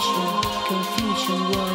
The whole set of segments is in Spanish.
confusion, confusion.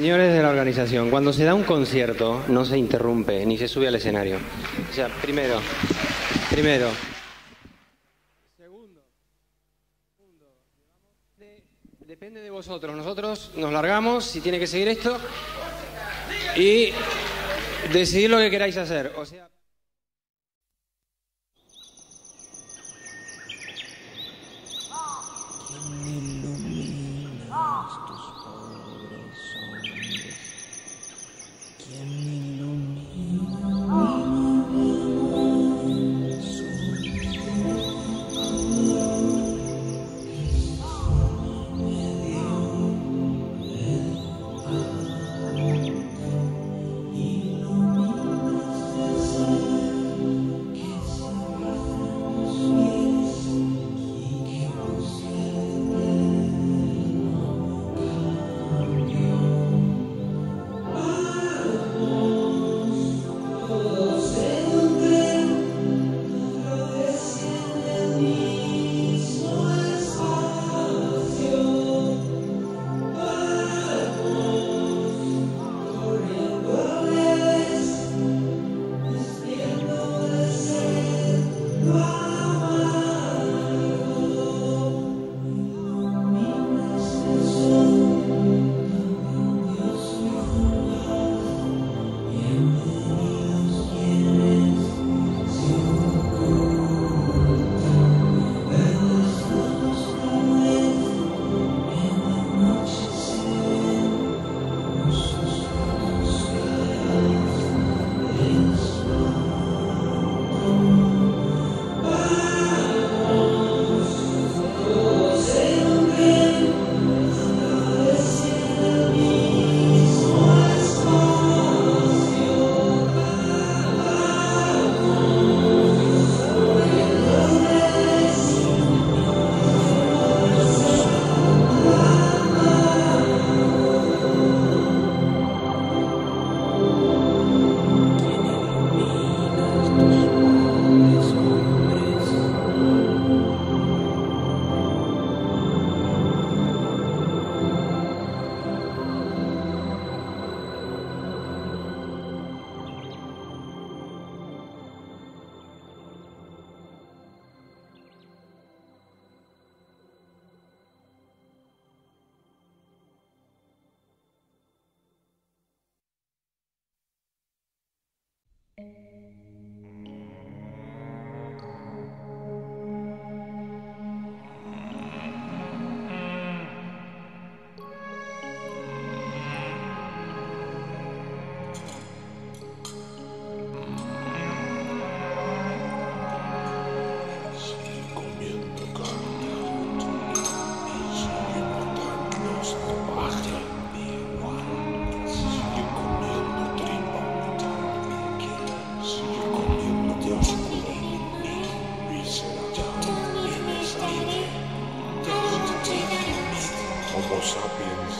Señores de la organización, cuando se da un concierto no se interrumpe ni se sube al escenario. O sea, primero, primero. Segundo, segundo, de- depende de vosotros. Nosotros nos largamos si tiene que seguir esto y decidir lo que queráis hacer. O sea, Sapiens.